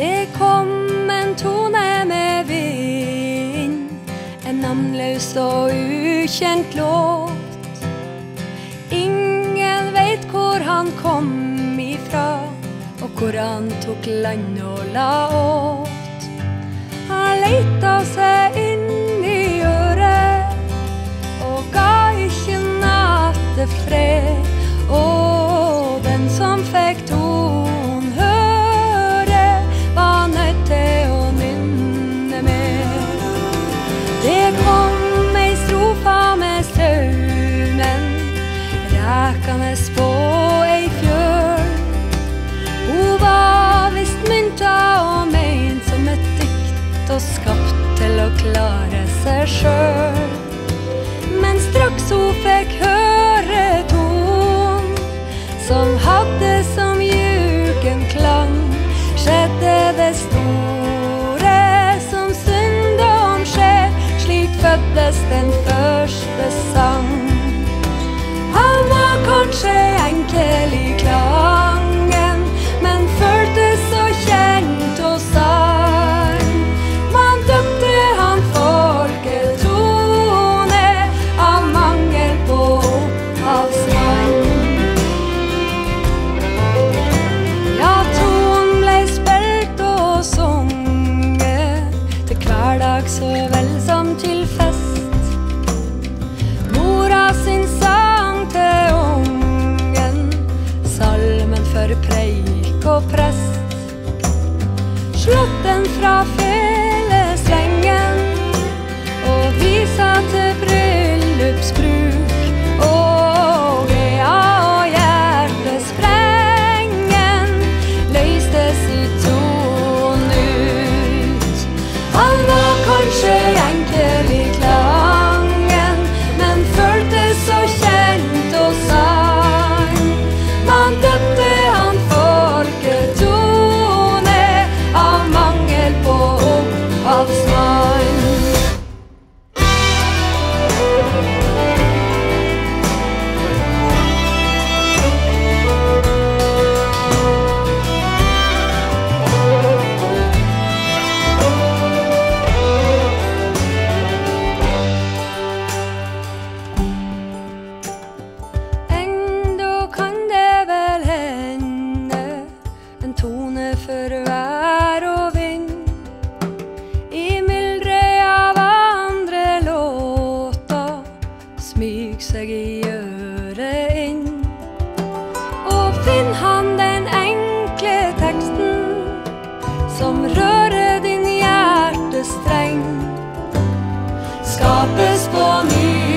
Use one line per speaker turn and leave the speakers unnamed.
Det kom en tone med vind, en navnløs og ukjent låt. Ingen veit hvor han kom ifra, og hvor han tok land og la åt. Han leita seg Det kom ei strofa med straumen, rekende på ei fjøl. Hun var visst mynta og meint som et dikt og skapt til å klare seg sjøl. Men straks hun fikk høre ton som hadde som juken klang, skjedde Føddes den første sang. Han var kanskje enkel i klangen, for preik og prest. Slått den fra feleslengen vez por mim.